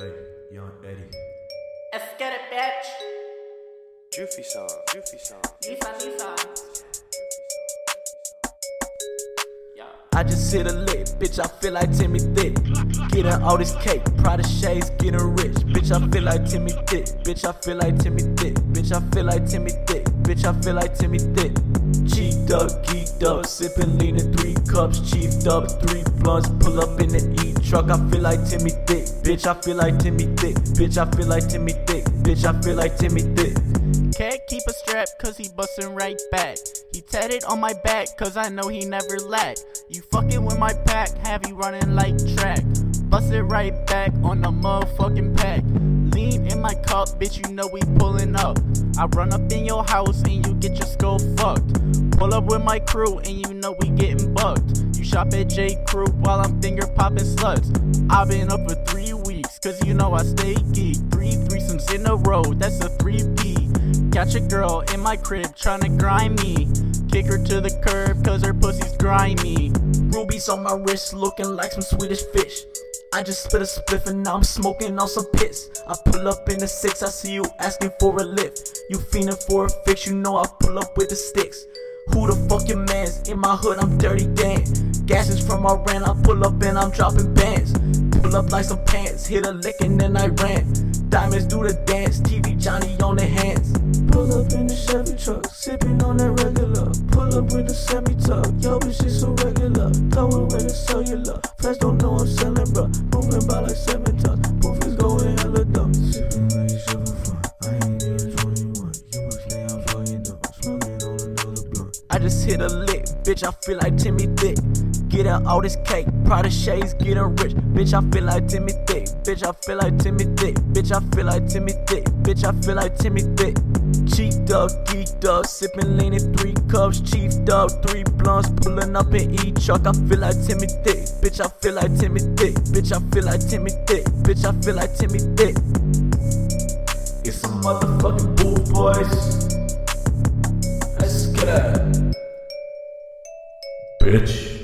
Hey, young Eddy. Let's get it, bitch. Juicy song, juicy song. Lisa, Lisa. Yeah. I just hit a lick, bitch. I feel like Timmy Thick. Getting all this cake, Prada shades, getting rich. Bitch, I feel like Timmy Thick. Bitch, I feel like Timmy Thick. Bitch, I feel like Timmy Thick. Bitch, I feel like Timmy Thick. Cheeked up, geeked up, sipping lean in three cups. Chiefed up, three blunts. Pull up in the truck. I feel like Timmy Thick. Bitch, I feel like Timmy Thick. Bitch, I feel like Timmy Thick. Bitch, I feel like Timmy Thick. Can't keep a strap cause he bustin' right back. He tatted on my back cause I know he never lack. You fucking with my pack, have you running like track. Bust it right back on the motherfucking pack. Lean in my cup, bitch, you know we pulling up. I run up in your house and you get your skull fucked. Pull up with my crew and you know we getting bucked. You shop at J. Crew while I'm finger popping sluts. I've been up for three weeks cause you know I stay geek. Three threesomes in a row, that's a 3P. Got your girl in my crib tryna grind me. Kick her to the curb cause her pussy's grimy. Rubies on my wrist looking like some Swedish fish. I just spit a spliff and now I'm smoking on some piss. I pull up in the six, I see you asking for a lift. You fiending for a fix, you know I pull up with the sticks. Who the fuck your mans? In my hood, I'm dirty Dan. Gas is from Iran, I pull up and I'm dropping bands. Pull up like some pants, hit a lick and then I ran. Diamonds do the dance, TV Johnny on the hands. Pull up in the Chevy truck, sipping on that regular. Pull up with the semi tuck, yo, bitch, shit so regular. Throw away the cellular, flash don't know I'm selling, bruh. Moving by like seven just hit a lick, bitch, I feel like Timmy Thick. Getting all this cake, Prada shades, getting rich. Bitch, I feel like Timmy Thick. Bitch, I feel like Timmy Thick. Bitch, I feel like Timmy Thick. Bitch, I feel like Timmy Thick. Cheeked up, geeked up, sipping lean in three cups. Chiefed up, three blunts, pulling up in E truck. I feel like Timmy Thick. Bitch, I feel like Timmy Thick. Bitch, I feel like Timmy Thick. Bitch, I feel like Timmy Thick. It's some motherfucking bull boys. Bitch.